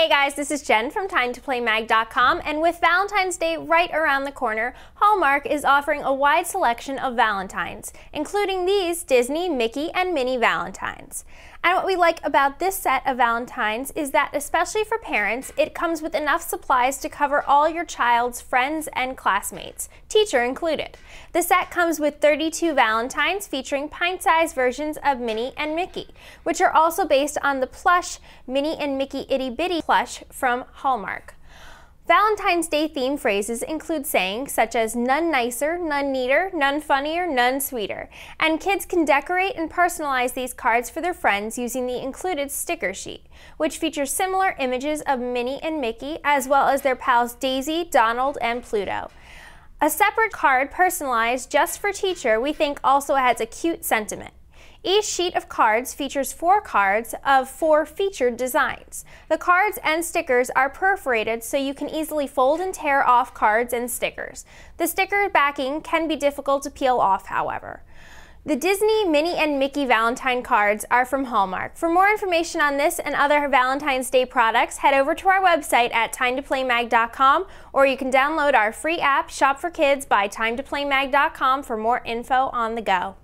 Hey guys, this is Jen from TimeToPlayMag.com, and with Valentine's Day right around the corner, Hallmark is offering a wide selection of Valentines, including these Disney, Mickey, and Minnie Valentines. And what we like about this set of Valentines is that, especially for parents, it comes with enough supplies to cover all your child's friends and classmates, teacher included. The set comes with 32 Valentines featuring pint-sized versions of Minnie and Mickey, which are also based on the plush Minnie and Mickey Itty Bitty plush from Hallmark. Valentine's Day theme phrases include sayings such as none nicer, none neater, none funnier, none sweeter. And kids can decorate and personalize these cards for their friends using the included sticker sheet, which features similar images of Minnie and Mickey, as well as their pals Daisy, Donald, and Pluto. A separate card personalized just for teacher we think also adds a cute sentiment. Each sheet of cards features four cards of four featured designs. The cards and stickers are perforated so you can easily fold and tear off cards and stickers. The sticker backing can be difficult to peel off, however. The Disney, Minnie, and Mickey Valentine cards are from Hallmark. For more information on this and other Valentine's Day products, head over to our website at timetoplaymag.com or you can download our free app, Shop for Kids by timetoplaymag.com for more info on the go.